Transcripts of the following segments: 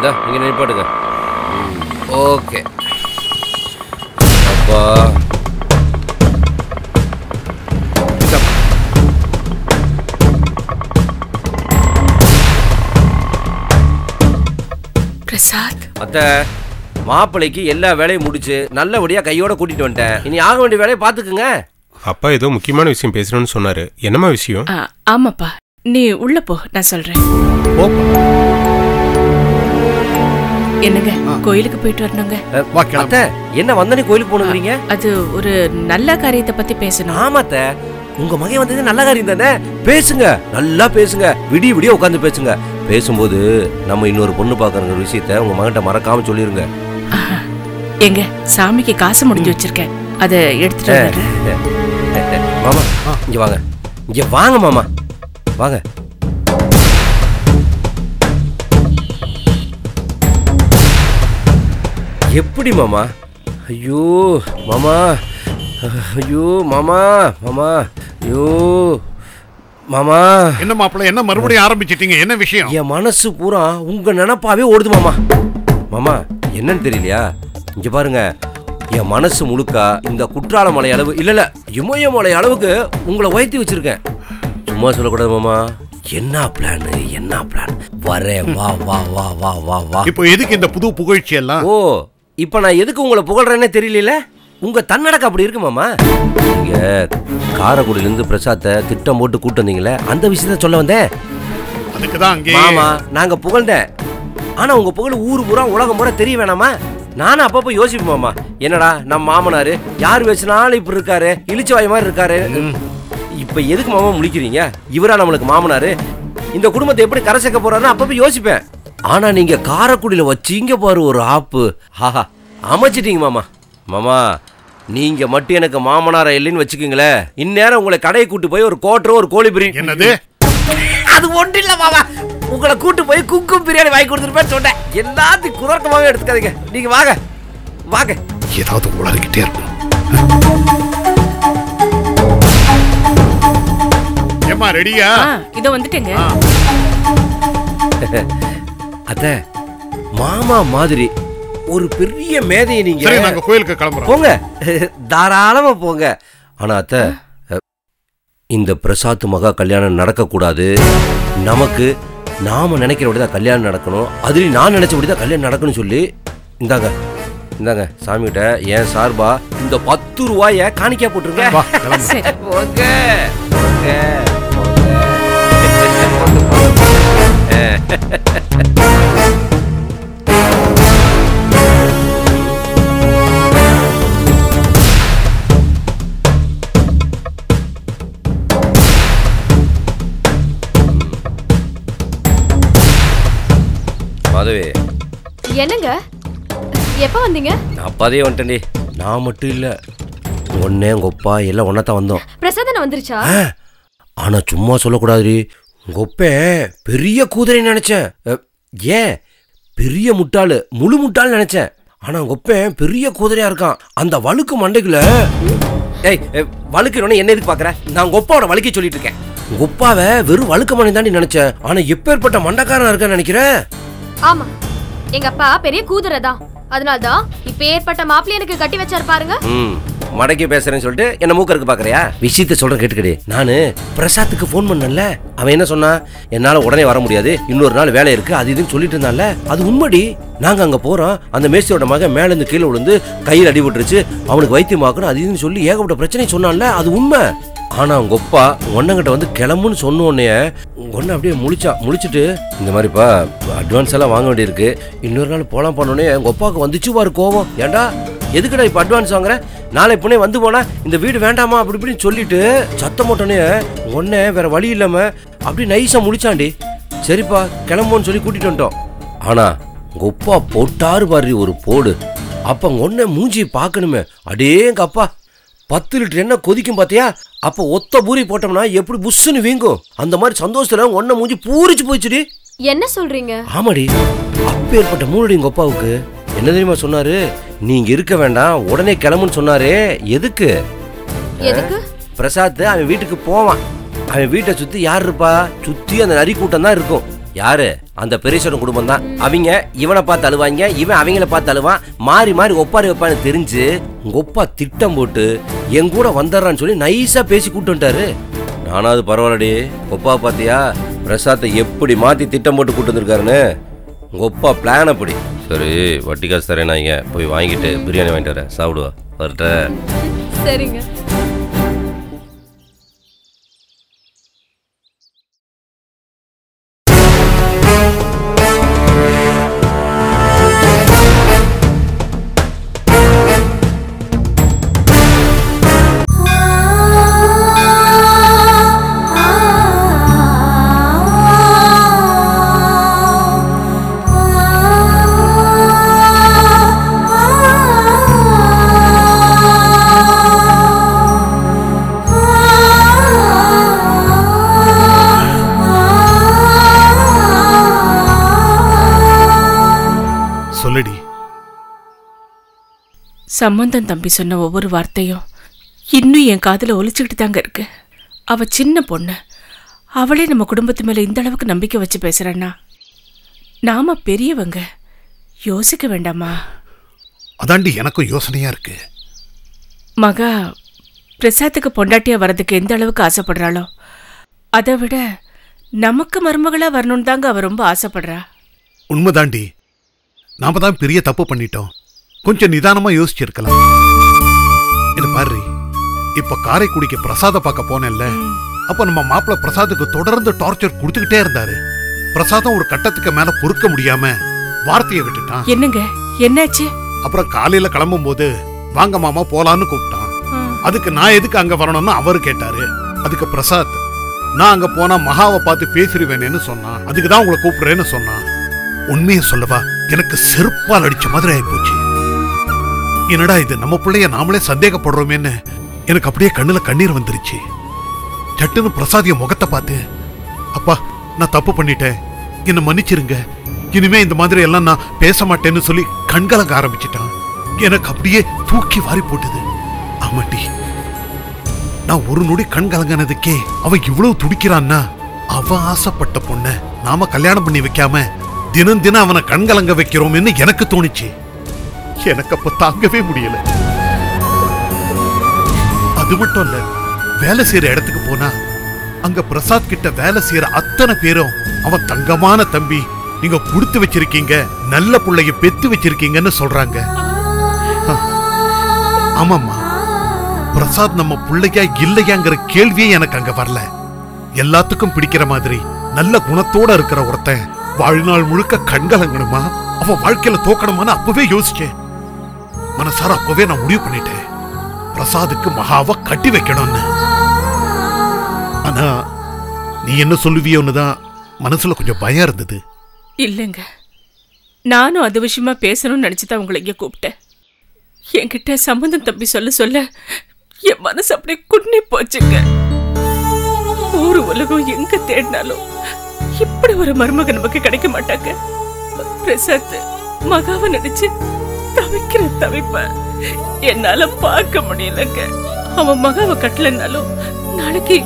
இந்த இங்க நிப்பாட்டுங்க ஓகே. அப்பா. பிரசாத். அத்தை மாப்பிள்ளைக்கு எல்லா வேலையும் முடிச்சு நல்லபடியா கையோட கூட்டிட்டு வந்துட்டேன். இனி ஆக வேண்டிய வேலையை பாத்துக்குங்க அப்பா ஏதோ முக்கியமான விஷயம் பேசணும்னு சொன்னாரு. என்னம்மா விஷயம்? ஆமாப்பா. நீ உள்ள போ நான் சொல்றேன். என்னங்க? கோயிலுக்கு போயிட்டு வரணுங்க. அத்தை என்ன வந்தனே கோயிலுக்கு போகணுங்கிறீங்க? அது ஒரு நல்ல காரியத்தை பத்தி பேசணும். ஆமாத்த உங்க மகன் வந்தது நல்ல காரியம் தானே? பேசுங்க. நல்லா பேசுங்க. விடிய விடிய உட்காந்து பேசுங்க. பேசும்போது நம்ம இன்னொரு பொண்ணு பாக்குற விஷயத்த உங்க மகன்கிட்ட மறக்காம சொல்லிருங்க. எங்க சாமிக்கு காசு முடிஞ்சு வச்சிருக்கேன். அதை எடுத்துட்டு மாமா இங்க வாங்க. இங்க வாங்க மாமா. வாங்க. எப்படி மாமா? ஐயோ மாமா. ஐயோ மாமா மாமா. ஐயோ மாமா. என்ன மாப்பிள்ள என்ன மறுபடியும் ஆரம்பிச்சிட்டீங்க? என்ன விஷயம்? என் மனசு பூரா உங்க நினப்பாவே ஓடுது மாமா. மாமா என்னன்னு தெரியலையா? இங்க பாருங்க. என் மனசு முழுக்கா இந்த குற்றால மலை அளவு இல்ல இல்ல இமயமலை அளவுக்கு உங்களை உயர்த்தி வச்சிருக்கேன். சும்மா சொல்லக்கூடாது மாமா. என்ன பிளான் என்ன பிளான் வரேன். வா வா வா வா வா வா. இப்போ எதுக்கு இந்த புது புகழ்ச்சி எல்லாம்? ஓ இப்போ நான் எதுக்கு உங்களை புகழ்றேன்னே தெரியல உங்க தன்னடக்கம் அப்படி இருக்கு மாமா. நீங்க காரைக்குடியிலேருந்து பிரசாத்தை திட்டம் போட்டு கூட்டு வந்தீங்களே அந்த விஷயத்த சொல்ல வந்தேன். அதுக்கு தான் அங்கே மாமா நாங்க புகழ்ந்தேன். ஆனா உங்க புகழ் ஊரு பூரா உலகம் பூரா தெரிய வேணாமா? நானும் அப்பப்போ யோசிப்பேன் மாமா. என்னடா நம்ம மாமனாரு யார் பேசினாலும் இப்படி இருக்காரு இழிச்சவாய் மாதிரி இருக்காரு. இப்ப எதுக்கு மாமா முழிக்கிறீங்க? இவரா நம்மளுக்கு மாமனாரு? இந்த குடும்பத்தை எப்படி கரை சேர்க்க போறாருன்னு அப்பப்போ யோசிப்பேன். ஆனா நீங்க காரைக்குடியில வச்சீங்க பாரு ஒரு ஆப்பு ஆஹா அமைச்சிட்டீங்க மாமா. மாமா நீங்க மட்டும் எனக்கு மாமனாரா இல்லைன்னு வச்சுக்கோங்களேன் இந்நேரம் உங்களை கடையை கூட்டு போய் ஒரு கோட்டரோ ஒரு கோழி பிரியாணி என்னது? அது ஒன்றும் இல்ல மாமா. உங்களை கூட்டு போய் குக்கும் பிரியாணி வாங்கி கொடுத்துருப்பேன்னு சொன்னேன். எல்லாத்தையும் குதர்க்கமாவே எடுத்துக்காதீங்க. நீங்க வாங்க. வாங்க. ஏதாவது உளறிக்கிட்டே இருக்கும் ஏமா ரெடியா இதோ வந்துட்டேங்க. ஆ. அத்த மாமா மாதிரி ஒரு பெரிய மேதையை நீங்க சரி நாங்க கோயிலுக்கு கிளம்புறோம். போங்க. தாராளமா போங்க. ஆனா அத்த இந்த பிரசாத் மகா கல்யாணம் நடக்கக்கூடாது. நமக்கு நாம நினைக்கிறபடி தான் கல்யாணம் நடக்கணும். அதுலயும் நான் நினைச்சபடி தான் கல்யாணம் நடக்கணும்னு சொல்லி இந்தாங்க இந்தாங்க சாமிகிட்ட என் சார்பா இந்த பத்து ரூபாய காணிக்கா போட்டுருங்க. போங்க. எப்ப வந்தீங்க? அப்பாதே வந்துட்டேன்டி. நான் மட்டும் இல்லை. ஒன்னே உங்க அப்பா எல்லாம் ஒன்றா வந்தோம். பிரசாதன வந்துருச்சா? ஆனா சும்மா சொல்லக்கூடாதுடி உங்க ஒப்பேன் பெரிய குதிரை நினைச்சேன். ஏன்? பெரிய முட்டாளு முழு முட்டாள் நினைச்சேன். ஆனா உங்க ஒப்பேன் பெரிய குதிரையா இருக்கான். அந்த வழுக்கு மண்டைக்குள்ள ஏய் எ, வழுக்குறோன்னு என்ன எதுக்கு பாக்குற? நான் உங்க ஒப்பாவோட வழுக்கி சொல்லிட்டு இருக்கேன். உங்க ஒப்பாவை வெறும் வழுக்க மணி தாண்டி நினைச்சேன். ஆனா எப்பேற்பட்ட மண்டக்காரனா இருக்கான்னு நினைக்கிறேன் ஆமா. எங்க அப்பா பெரிய கூதுரை தான் அதனால்தான் இப்ப ஏற்பட்ட மாப்பிள்ளை எனக்கு கட்டி வச்சாரு பாருங்க. மடக்கி பேசுறேன்னு சொல்லிட்டு என்ன மூக்கருக்கு பாக்குறியா? விஷயத்த சொல்றேன் கேட்டுக்கடி. நானு பிரசாத்துக்கு ஃபோன் பண்ணல அவன் என்ன சொன்னா? என்னால உடனே வர முடியாது. இன்னொரு நாள் வேலை இருக்கு. அது இதுன்னு சொல்லிட்டு இருந்தான்ல. அது உண்மைடி. நாங்க அங்க போறோம். அந்த மேஸ்தியோட மகன் மேல இருந்து கீழே விழுந்து கையில் அடிபட்டுருச்சு அவனுக்கு வைத்தியம் ஆக்கணும் அது இதுன்னு சொல்லி ஏகப்பட்ட பிரச்சனை சொன்னான்ல. அது உண்மை. ஆனா அவங்க அப்பா ஒன்னங்கிட்ட வந்து கிளம்புன்னு சொன்ன உடனே ஒன்னு அப்படியே முழிச்சா முழிச்சிட்டு இந்த மாதிரிப்பா அட்வான்ஸ் எல்லாம் வாங்க வேண்டியிருக்கு. இன்னொரு நாள் போலாம் பண்ணோடனே உங்க அப்பாவுக்கு வந்துச்சு பாரு கோவம். ஏன்டா எதுக்குடா இப்ப அட்வான்ஸ் வாங்குற? நாளை புனே வந்து போனா இந்த வீடு வேண்டாமா? அப்படி இப்படின்னு சொல்லிட்டு சத்தம் போட்டோன்னே உடனே வேற வழி இல்லாம அப்படி நைஸா முழிச்சாண்டி. சரிப்பா கிளம்புன்னு சொல்லி கூட்டிட்டு வந்துட்டோம். ஆனா உங்க அப்பா போட்டாரு பாரு ஒரு போடு. அப்ப உன்ன மூஞ்சி பார்க்கணுமே. அடேங்க அப்பா பத்து லிட்டர் எண்ணெய் கொதிக்கும் பாத்தியா? அப்ப ஒத்த பூரி போட்டோம்னா எப்படி புஷ்ஷுன்னு வீங்கும்? அந்த மாதிரி சந்தோஷத்துல ஒன்ன மூஞ்சி பூரிச்சு போச்சுடி என்ன சொல்றீங்க? ஆமாடி. அப்பேற்பட்ட மூலடி உங்க அப்பாவுக்கு என்ன தெரியுமா சொன்னாரு? நீங்க இருக்க வேண்டாம் உடனே கிளம்புன்னு சொன்னாரே. எதுக்கு? எதுக்கு? பிரசாத் அவன் வீட்டுக்கு போவான். அவன் வீட்டை சுத்தி யார் இருப்பா? சுத்தி அந்த நரி கூட்டம் தான் இருக்கும். யாரு? அந்த பெரியசோட குடும்பம் தான் அவங்க இவனை பார்த்து அழுவாங்க இவன் அவங்கள பார்த்து அழுவான். மாறி மாறி ஒப்பாரி வைப்பான்னு தெரிஞ்சு உங்க ஒப்பா திட்டம் போட்டு என் கூட வந்துடுறான்னு சொல்லி நைஸா பேசி கூட்டு வந்துட்டாரு. நானாவது பரவாயில்லடி. ஒப்பா பாத்தியா பிரசாத்தை எப்படி மாத்தி திட்டம் போட்டு கூட்டு வந்திருக்காருன்னு? உங்க ஒப்பா பிளான் அப்படி. சரி வட்டி காசு தரேன் நான் போய் வாங்கிட்டு பிரியாணி வாங்கிட்டு வரேன். சாப்பிடுவா. வரட்ட. சரிங்க. சம்பந்தம் தம்பி சொன்ன ஒவ்வொரு வார்த்தையும் இன்னும் என் காதுல ஒலிச்சுக்கிட்டு தாங்க இருக்கு. அவ சின்ன பொண்ணு. அவளே நம்ம குடும்பத்து மேல இந்த அளவுக்கு நம்பிக்கை வச்சு பேசுறேன்னா நாம பெரியவங்க யோசிக்க வேண்டாமா? அதாண்டி எனக்கும் யோசனையா இருக்கு. மகா பிரசாத்துக்கு பொண்டாட்டியா வர்றதுக்கு எந்த அளவுக்கு ஆசைப்படுறாளோ அதை விட நமக்கு மருமகளா வரணும்னு தாங்க அவ ரொம்ப ஆசைப்படுறா. உண்மைதாண்டி. நாம தான் பெரிய தப்பு பண்ணிட்டோம். கொஞ்சம் நிதானமா யோசிச்சிருக்கலாம். இது பாரு இப்ப காரைக்குடிக்கு பிரசாத பார்க்க போனேன்ல. அப்ப நம்ம மாப்பிள்ள பிரசாத்துக்கு தொடர்ந்து டார்ச்சர் கொடுத்துக்கிட்டே இருந்தாரு. பிரசாதம் ஒரு கட்டத்துக்கு மேல பொறுக்க முடியாம வார்த்தையை விட்டுட்டான். என்னங்க? என்னாச்சு? அப்புறம் காலையில கிளம்பும் போது வாங்க மாமா போலான்னு கூப்பிட்டான். அதுக்கு நான் எதுக்கு அங்க வரணும்னு அவரு கேட்டாரு. அதுக்கு பிரசாத் நான் அங்க போனா மகாவை பார்த்து பேசிடுவேனேன்னு சொன்னான். அதுக்கு தான் உங்களை கூப்பிடுறேன்னு சொன்னான். உண்மையை சொல்லவா எனக்கு செருப்பால் அடிச்ச மாதிரி ஆயிப்போச்சு. என்னடா இது? நம்ம பிள்ளைய நாமளே சந்தேகப்படுறோமேன்னு. எனக்கு அப்படியே கண்ணுல கண்ணீர் வந்துருச்சு. சட்டுன்னு பிரசாதிய முகத்தை பார்த்து அப்பா நான் தப்பு பண்ணிட்டேன். என்னை மன்னிச்சிருங்க. இனிமே இந்த மாதிரி எல்லாம் நான் பேச மாட்டேன்னு சொல்லி கண்கலங்க ஆரம்பிச்சிட்டான். எனக்கு அப்படியே தூக்கி வாரி போட்டுது. ஆமாட்டி. நான் ஒரு நொடி கண் கலங்கினதுக்கே அவன் இவ்வளவு துடிக்கிறான்னா? அவன் ஆசைப்பட்ட பொண்ண நாம கல்யாணம் பண்ணி வைக்காம தினம் தினம் அவனை கண் கலங்க வைக்கிறோம்னு எனக்கு தோணுச்சு. எனக்கு அப்ப தாங்கவே முடியல. அது மட்டும் இல்ல வேலை செய்யற இடத்துக்கு போனா அங்க பிரசாத் கிட்ட வேலை செய்யற அத்தனை பேரும் அவன் தங்கமான தம்பி நீங்க கொடுத்து வச்சிருக்கீங்க நல்ல புள்ளைய பெத்து வச்சிருக்கீங்கன்னு சொல்றாங்க. ஆமாம்மா. பிரசாத் நம்ம பிள்ளையா இல்லையாங்கிற கேள்வியே எனக்கு அங்க வரல. எல்லாத்துக்கும் பிடிக்கிற மாதிரி நல்ல குணத்தோட இருக்கிற ஒருத்தன் வாழ்நாள் முழுக்க கண்கலங்கணுமா? அவன் வாழ்க்கையில தோக்கணுமான்னு அப்பவே யோசிச்சேன். மனசார அப்பவே நான் முடிவு பண்ணிட்டேன். பிரசாதுக்கு மகாவை கட்டி வைக்கணும்னு. ஆனா நீ என்ன சொல்லுவியோன்னு தான் மனசுல கொஞ்சம் பயம் இருந்தது. இல்லைங்க. நானும் அது விஷயமா பேசணும்னு நினைச்சுதான் உங்களை இங்கே கூப்பிட்டேன். என்கிட்ட சம்பந்தம் தம்பி சொல்ல சொல்ல என் மனசு அப்படியே குன்னி போச்சுங்க. ஊர் உலகம் எங்க தேடினாலும் இப்படி ஒரு மருமகன் நமக்கு கிடைக்க மாட்டாங்க. பிரசாத் மகாவை நினைச்சு தவிக்கிற தவிப்ப. என்னால பார்க்க முடியலங்க. அவன் மகாவை கட்டலனாலும் நாளைக்கு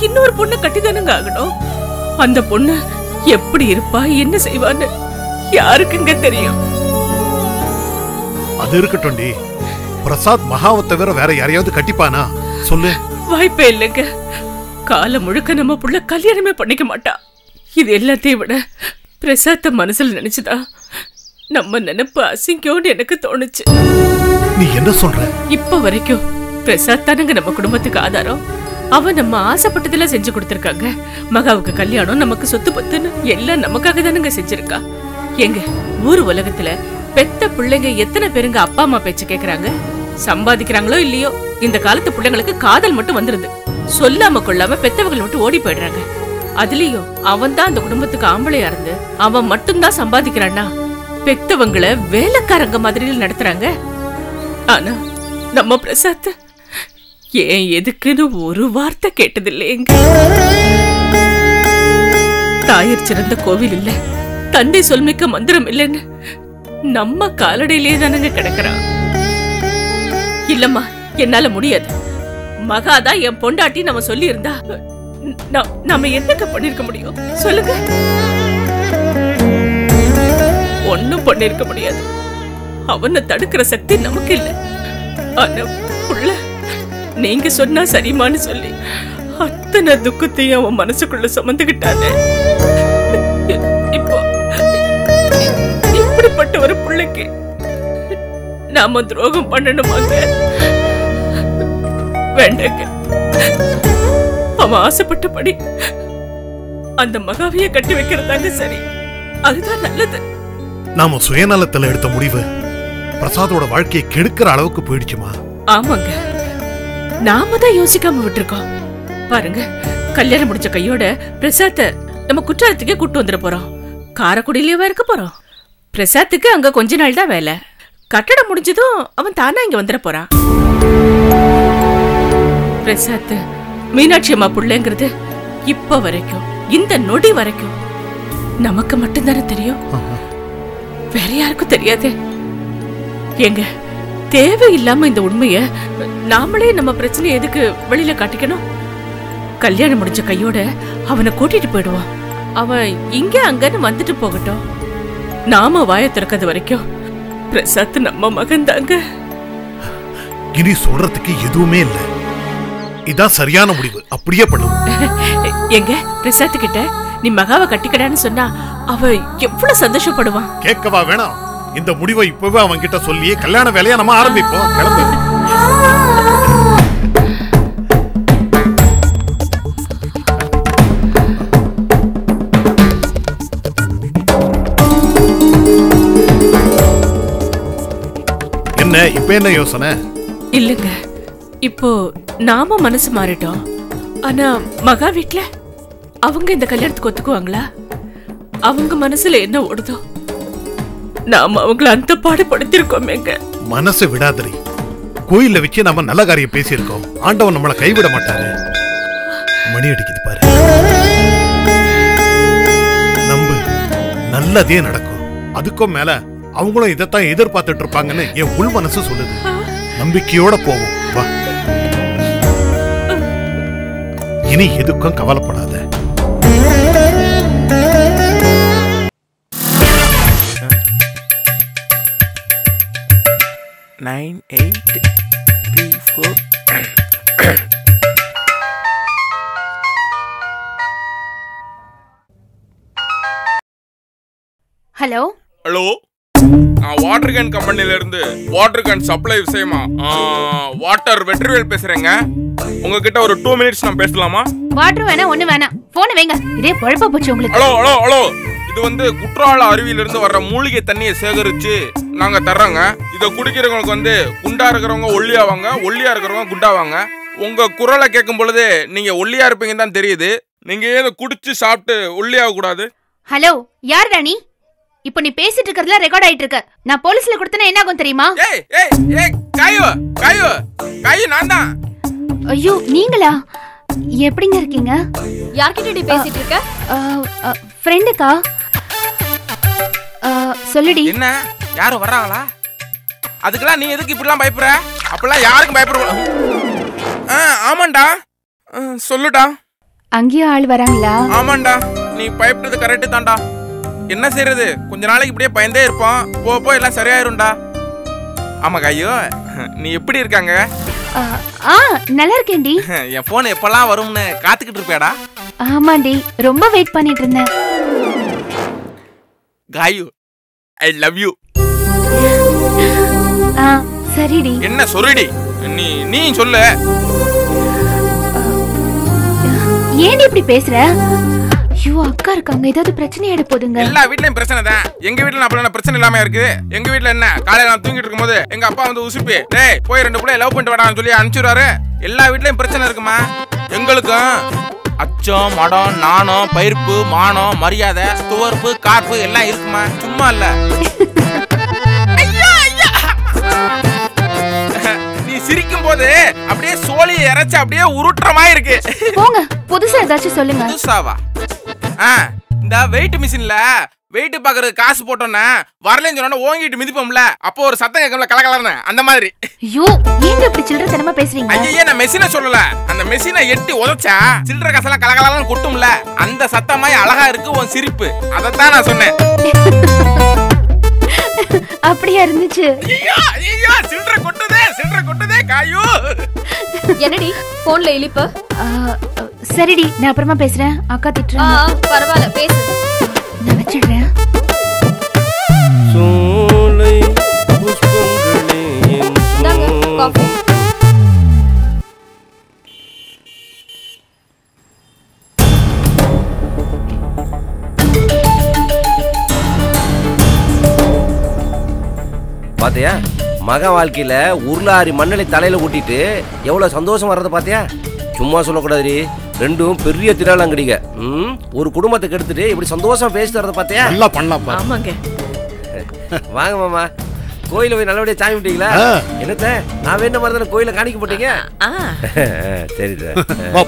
இன்னொரு பொண்ணை கட்டிதானங்க ஆகணும். அந்த பொண்ணு எப்படி இருப்பா என்ன செய்வான்னு யாருக்குங்க தெரியும். அது இருக்கட்டும்டி பிரசாத் மகாவை தவிர வேற யாரையாவது கட்டிப்பானா? சொல்லு. வாய்ப்பே இல்லைங்க. காலம் முழுக்க நம்ம புள்ள கல்யாணமே பண்ணிக்க மாட்டா. இது எல்லாத்தையும் விட பிரசாத்த மனசுல நினைச்சுதா நம்ம நினைப்பு அசிங்கம்னு எனக்கு தோணுச்சு. நீ என்ன சொல்ற? இப்ப வரைக்கும் பிரசாத் தானங்க நம்ம குடும்பத்துக்கு ஆதாரம். அவ நம்ம ஆசைப்பட்டதுல செஞ்சு கொடுத்திருக்காங்க. மகாவுக்கு கல்யாணம் நமக்கு சொத்து பத்துன்னு எல்லாம் நமக்காக தானங்க செஞ்சிருக்கா. எங்க ஊர் உலகத்துல பெத்த பிள்ளைங்க எத்தனை பேருங்க அப்பா அம்மா பேச்சு கேக்குறாங்க? சம்பாதிக்கிறாங்களோ இல்லையோ? இந்த காலத்து பிள்ளைங்களுக்கு காதல் மட்டும் வந்துருது. சொல்லாம கொள்ளாம பெத்தவங்களை விட்டு ஓடி போயிடுறாங்க. அதுலயும் அவன் தான் அந்த குடும்பத்துக்கு ஆம்பளையா இருந்து அவன் மட்டும்தான் சம்பாதிக்கிறான்னா பெத்தவங்களை வேலைக்காரங்க மாதிரியில் நடத்துறாங்க. ஆனா நம்ம பிரசாத் ஏன் எதுக்குன்னு ஒரு வார்த்தை கேட்டதில்லைங்க. தாயர் சிறந்த கோவில் இல்ல. தந்தை சொல்மிக்க மந்திரம் இல்லைன்னு நம்ம காலடையிலே தானங்க கிடக்குறான் இல்லம்மா என்னால முடியாது. மகாதான் என் பொண்டாட்டி நம்ம சொல்லி இருந்தா நம்ம என்னங்க பண்ணிருக்க முடியும்? சொல்லுங்க. ஒன்னும் பண்ணிருக்க முடியாது. அவனை தடுக்கிற சக்தி நமக்கு இல்லை ஆனா புள்ள நீங்க சொன்னா சரிமான்னு சொல்லி அத்தனை துக்கத்தையும் அவன் மனசுக்குள்ள சுமந்துகிட்டானே. இப்போ இப்படிப்பட்ட ஒரு பிள்ளைக்கு நாம துரோகம் பண்ணணுமாங்க? வேண்டாங்க. அவன் ஆசைப்பட்டபடி அந்த மகாவிய கட்டி வைக்கிறதாங்க சரி. அதுதான் நல்லது. நாம சுயநலத்துல எடுத்த முடிவு பிரசாதோட வாழ்க்கையை கெடுக்கிற அளவுக்கு போயிடுச்சுமா? ஆமாங்க. நாம தான் யோசிக்காம விட்டுருக்கோம். பாருங்க கல்யாணம் முடிச்ச கையோட பிரசாத்த நம்ம குற்றாலத்துக்கே கூட்டு வந்துட போறோம். காரக்குடியிலேவா இருக்க போறோம். பிரசாத்துக்கு அங்க கொஞ்ச நாள் தான் வேலை. கட்டடம் முடிஞ்சதும் அவன் தானா இங்க வந்துட போறான். பிரசாத் மீனாட்சி அம்மா புள்ளைங்கிறது இப்ப வரைக்கும் இந்த நொடி வரைக்கும் நமக்கு மட்டும்தானே தெரியும்? வேற யாருக்கும் தெரியாது. ஏங்க தேவையில்லாம இந்த உண்மைய நாமளே நம்ம பிரச்சனை எதுக்கு வெளியில காட்டிக்கணும்? கல்யாணம் முடிஞ்ச கையோட அவனை கூட்டிட்டு போயிடுவான் அவன் இங்க அங்கன்னு வந்துட்டு போகட்டும். நாம வாய திறக்கிறது வரைக்கும் பிரசாத் நம்ம மகன் தாங்க. இனி சொல்றதுக்கு எதுவுமே இல்ல. இதான் சரியான முடிவு. அப்படியே பண்ணுவோம். எங்க பிரசாத் கிட்ட நீ மகாவை கட்டிக்கடான்னு சொன்னா அவ எவ்வளவு சந்தோஷப்படுவான் கேட்கவா வேணாம் இந்த முடிவை இப்பவே அவன் கிட்ட சொல்லி கல்யாண வேலையை நம்ம ஆரம்பிப்போம். கிளம்பு. என்ன இப்ப என்ன யோசனை? இல்லங்க. இப்போ நாம மனசு மாறிட்டோம். ஆனா மகா வீட்ல அவங்க இந்த கல்யாணத்துக்கு ஒத்துக்குவாங்களா? அவங்க மனசுல என்ன ஓடுதோ நாம அவங்கள அந்த பாடுபடுத்திருக்கோமேங்க. மனசு விடாதரி கோயில்ல வச்சு நம்ம நல்ல காரியம் பேசியிருக்கோம். ஆண்டவன் நம்மளை கைவிட மாட்டாரு. மணி அடிக்குது பாரு. நம்பு நல்லதே நடக்கும். அதுக்கும் மேல அவங்களும் இதைத்தான் எதிர்பார்த்துட்டு இருப்பாங்கன்னு என் உள் மனசு சொல்லுது. நம்பிக்கையோட போவோம். வா. இனி எதுக்கும் கவலைப்படாத. Nine eight three four hello hello நான் வாட்டர் கேன் கம்பெனில இருந்து வாட்டர் கேன் சப்ளை விஷயமா? வாட்டர் வெற்றிவேல் பேசுறேங்க. உங்ககிட்ட ஒரு டூ மினிட்ஸ் நான் பேசலாமா? வாட்டர் வேணா ஒண்ணு வேணாம். போன வைங்க. இதே பொழப்பா போச்சு உங்களுக்கு. ஹலோ ஹலோ ஹலோ இது வந்து குற்றால அருவியிலிருந்து வர்ற மூலிகை தண்ணியை சேகரிச்சு நாங்க தர்றோங்க. இதை குடிக்கிறவங்களுக்கு வந்து குண்டா இருக்கிறவங்க ஒல்லியாவாங்க ஒல்லியா இருக்கிறவங்க குண்டாவாங்க. உங்க குரலை கேட்கும் பொழுது நீங்க ஒல்லியா இருப்பீங்கன்னு தான் தெரியுது. நீங்க ஏன் இதை குடிச்சு சாப்பிட்டு ஒல்லியாக கூடாது. ஹலோ யார் ராணி? இப்போ நீ பேசிட்டு இருக்கிறதுல ரெக்கார்ட் ஆயிட்டு இருக்கு. நான் போலீஸ்ல கொடுத்தனா என்ன ஆகும் தெரியுமா? ஏய் ஏய் ஏய் காயோ காயோ காயோ நான் தான் ஐயோ நீங்களா? எப்படிங்க இருக்கீங்க? யார்கிட்டடி பேசிட்டு இருக்க? ஃப்ரெண்டுக்கா சொல்லுடி. என்ன? யாரும் வர்றாங்களா? அதுக்கெல்லாம் நீ எதுக்கு இப்படிலாம் பயப்படுற அப்பெல்லாம் யாருக்கும் பயப்பட ஆ ஆமாண்டா. ஆ, சொல்லுடா. அங்கேயும் ஆள் வராங்களா? ஆமாண்டா. நீ பயப்படுறது கரெக்டு தான்டா. என்ன செய்யறது கொஞ்ச நாளைக்கு இப்படியே பயந்தே இருப்போம். போ போ எல்லாம் சரியாயிரும்டா. ஆமாக்கா ஐயோ. நீ எப்படி இருக்காங்க? ஆ, ஆ நல்லா இருக்கேன்டி என் போன் எப்பெல்லாம் வரும்னு காத்துக்கிட்டு இருப்பியாடா? ஆமாண்டி ரொம்ப வெயிட் பண்ணிட்டு இருந்தேன் காயு ஐ லவ் யூ ஆ சரிடி. என்ன சொல்லுடி? நீ நீ சொல்லு. ஏன்டி இப்படி பேசுற? ஐயோ அக்கா இருக்காங்க. ஏதாவது பிரச்சனை ஆயிட போதுங்க. எல்லா வீட்லயும் பிரச்சனை தான். எங்க வீட்ல அப்படி பிரச்சனை இல்லாம இருக்கு. எங்க வீட்ல என்ன? காலையில நான் தூங்கிட்டு இருக்கும்போது எங்க அப்பா வந்து உசுப்பி டேய் போய் ரெண்டு பிள்ளை லவ் பண்ணிட்டு வாடான்னு சொல்லி அனுப்பிச்சுடுறாரு எல்லா வீட்லயும் பிரச்சனை இருக்குமா? எங்களுக்கும். அச்சம் மடம் நாணம் பயிர்ப்பு மானம் மரியாதை துவர்ப்பு காப்பு எல்லாம் இருக்குமா? சும்மா இல்ல. நீ சிரிக்கும் போது அப்படியே சோழியை இறைச்சு அப்படியே உருட்டுற மாதிரி இருக்கு. போங்க புதுசா ஏதாச்சும் சொல்லுங்க. புதுசாவா? இந்த வெயிட் மிஷின்ல வெயிட் பாக்குறது காசு போட்டோன்னே வரலன்னு சொன்னா ஓங்கிட்டு மிதிப்போம்ல. அப்போ ஒரு சத்தம் கேட்கும்ல கலகலன்னு அந்த மாதிரி. ஐயோ ஏங்க இப்படி சில்லறத்தனமா பேசுறீங்க? ஐயே நான் மெஷினை சொல்லல. அந்த மெஷினை எட்டி உதைச்சா சில்லற காசெல்லாம் கலகலன்னு கொட்டும்ல. அந்த சத்தமாய் அழகா இருக்கு உன் சிரிப்பு. அதைத்தான் நான் சொன்னேன். அப்படியா இருந்துச்சு? ஐயோ ஐயோ சில்லற கொட்டுதே சில்லற கொட்டுதே காயோ. என்னடி? போன்ல இழிப்பு? சரிடி நான் அப்புறமா பேசுறேன். அக்கா ஆ திட்டுறாங்க பரவாயில்ல பேசு. நான் வச்சிடுறேன். சோலை புஷ்பங்களே என் இந்தாங்க காஃபி. பாத்தியா? மக வாழ்க்கையில உருளாரி மண்ணலை தலையில ஊட்டிட்டு எவ்வளவு சந்தோஷம் வர்றத பாத்தியா சும்மா சொல்லக்கூடாதுடி. ரெண்டும் பெரிய திராளங்கடிங்க ம்? ஒரு குடும்பத்துக்கு எடுத்துட்டு இப்படி சந்தோஷம் பேசி தரத பாத்தியா நல்லா பண்ணலாம் பாரு. ஆமாங்க. வாங்க மாமா. கோயில போய் நல்லபடியா சாமி விட்டீங்களா. என்னத்த? நான் வேண்ட மாதிரி தானே கோயில காணிக்க போட்டீங்க? ஆ. சரி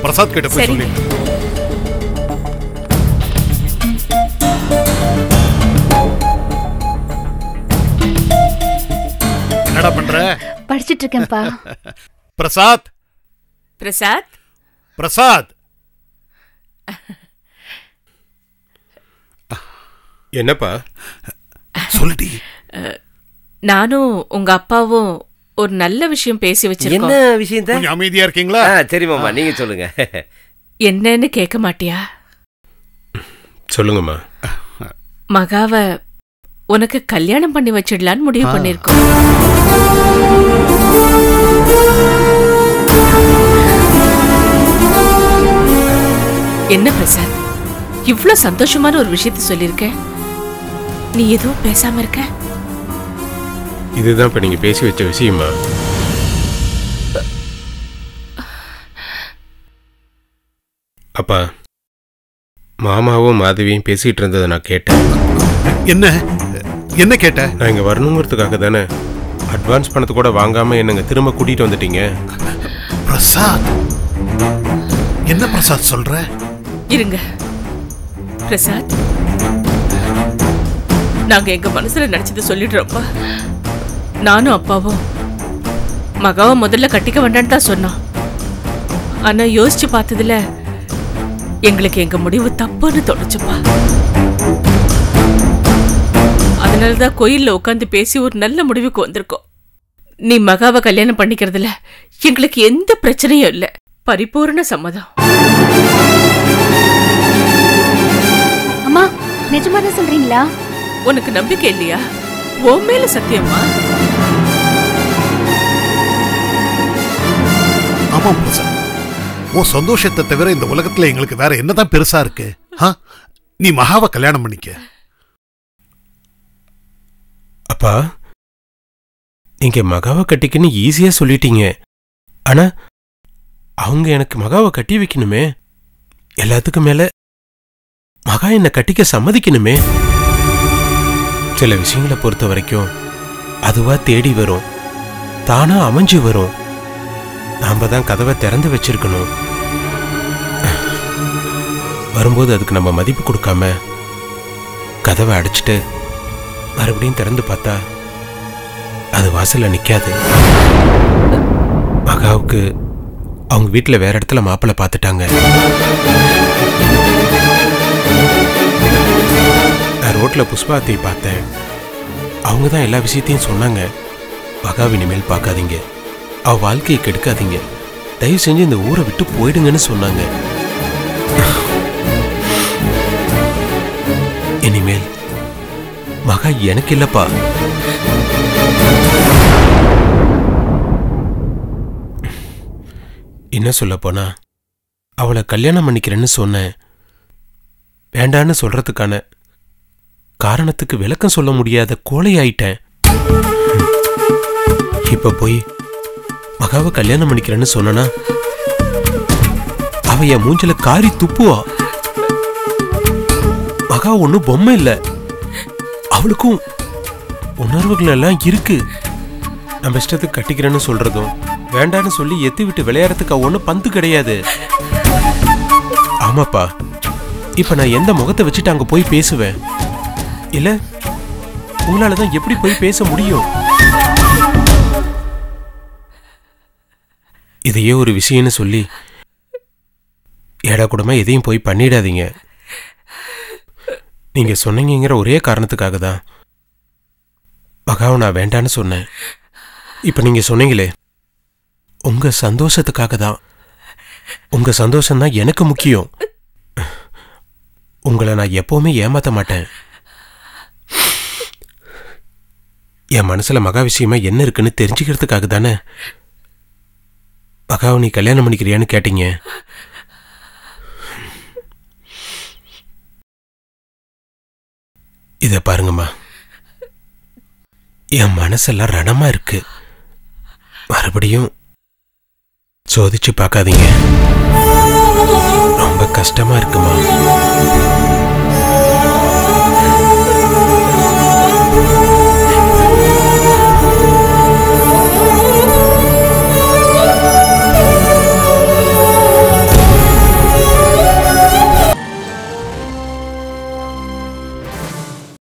பிரசாத் கிட்ட போய் சரி. சொல்லி. என்னடா பண்ற? படிச்சிட்டு இருக்கேன்ப்பா பிரசாத்? பிரசாத்? பிரசாத்? என்னப்பா? சொல்லுடி நானும் உங்க அப்பாவும் ஒரு நல்ல விஷயம் பேசி என்ன வச்சிருக்கோம் விஷயம் கொஞ்சம் அமைதியா இருக்கீங்களா? சரி மாமா நீங்க சொல்லுங்க. என்னன்னு கேட்க மாட்டியா? சொல்லுங்கம்மா. மகாவ உனக்கு கல்யாணம் பண்ணி வச்சிடலான்னு முடிவு பண்ணிருக்கோம் என்ன பிரசாத் இவ்ளோ சந்தோஷமான ஒரு விஷயத்த சொல்லிருக்க நீ எதுவும் பேசாம இருக்க? இதுதான் இப்ப நீங்க பேசி வச்ச விஷயமா? அப்பா மாமாவும் மாதவியும் பேசிட்டு இருந்ததை நான் கேட்டேன். என்ன? என்ன கேட்ட? நான் இங்க வரணுங்கிறதுக்காக தானே அட்வான்ஸ் பணத்தை கூட வாங்காம என்னங்க திரும்ப கூட்டிட்டு வந்துட்டீங்க? பிரசாத். என்ன பிரசாத் சொல்ற? இருங்க. பிரசாத். நாங்க எங்க மனசுல நினைச்சதை சொல்லிடுறோம்ப்பா நானும் அப்பாவும் மகாவை முதல்ல கட்டிக்க வேண்டான்னு தான் சொன்னோம். ஆனா யோசிச்சு பார்த்ததுல எங்களுக்கு எங்க முடிவு தப்புன்னு தோணுச்சுப்பா. அதனாலதான் கோயில்ல உட்காந்து பேசி ஒரு நல்ல முடிவுக்கு வந்திருக்கோம். நீ மகாவை கல்யாணம் பண்ணிக்கிறதுல எங்களுக்கு எந்த பிரச்சனையும் இல்ல. பரிபூர்ண சம்மதம். அம்மா நிஜமா தான் சொல்றீங்களா? உனக்கு நம்பிக்கை இல்லையா? உன் மேல சத்தியமா? ஆமா பிரசாத். உன் சந்தோஷத்தை தவிர இந்த உலகத்துல எங்களுக்கு வேற என்னதான் பெருசா இருக்கு? ஆ? நீ மகாவை கல்யாணம் பண்ணிக்க. அப்பா நீங்க மகாவை கட்டிக்கன்னு ஈஸியா சொல்லிட்டீங்க. ஆனா அவங்க எனக்கு மகாவை கட்டி வைக்கணுமே. எல்லாத்துக்கும் மேல மகா என்னை கட்டிக்க சம்மதிக்கணுமே. சில விஷயங்களை பொறுத்த வரைக்கும் அதுவா தேடி வரும். தானா அமைஞ்சு வரும். நாம தான் கதவை திறந்து வச்சிருக்கணும். வரும்போது அதுக்கு நம்ம மதிப்பு கொடுக்காம கதவை அடைச்சிட்டு மறுபடியும் திறந்து பார்த்தா அது வாசல்ல நிற்காது மகாவுக்கு அவங்க வீட்டில் வேற இடத்துல மாப்பிள்ளை பார்த்துட்டாங்க. நான் ரோட்டில் புஷ்பாத்தை பார்த்தேன். அவங்க தான் எல்லா விஷயத்தையும் சொன்னாங்க. மகாவை இனிமேல் பார்க்காதீங்க. அவ வாழ்க்கையை கெடுக்காதீங்க. தயவு செஞ்சு இந்த ஊரை விட்டு போயிடுங்கன்னு சொன்னாங்க. இனிமேல் மகா எனக்கு இல்லப்பா என்ன சொல்ல போனா அவளை கல்யாணம் பண்ணிக்கிறேன்னு சொன்னேன். வேண்டான்னு சொல்றதுக்கான காரணத்துக்கு விளக்கம் சொல்ல முடியாத கோழையாயிட்டேன். இப்ப போய் மகாவை கல்யாணம் பண்ணிக்கிறேன்னு சொன்னனா அவ என் மூஞ்சில காரி துப்புவா. மகா ஒன்றும் பொம்மை இல்லை. அவளுக்கும் உணர்வுகள் எல்லாம் இருக்கு. நம்ம இஷ்டத்துக்கு கட்டிக்கிறேன்னு சொல்றதும் வேண்டான்னு சொல்லி எத்தி விட்டு விளையாடுறதுக்கு ஒன்றும் பந்து கிடையாது. ஆமாப்பா. இப்போ நான் எந்த முகத்தை வச்சுட்டு அங்கே போய் பேசுவேன்? இல்லை உங்களால தான் எப்படி போய் பேச முடியும்? இதையே ஒரு விஷயம்னு சொல்லி ஏடா கூடமா எதையும் போய் பண்ணிடாதீங்க. நீங்கள் சொன்னீங்கிற ஒரே காரணத்துக்காக தான் மகாவை நான் வேண்டான்னு சொன்னேன். இப்போ நீங்கள் சொன்னீங்களே உங்கள் சந்தோஷத்துக்காக தான் உங்கள் சந்தோஷம் தான் எனக்கு முக்கியம். உங்களை நான் எப்போவுமே ஏமாற்ற மாட்டேன். என் மனசில் மகா விஷயமா என்ன இருக்குன்னு தெரிஞ்சுக்கிறதுக்காக தானே மகாவை நீ கல்யாணம் பண்ணிக்கிறியான்னு கேட்டீங்க. இதை பாருங்கம்மா. என் மனசெல்லாம் ரணமா இருக்கு. மறுபடியும் சோதிச்சு பார்க்காதீங்க. ரொம்ப கஷ்டமா இருக்குமா?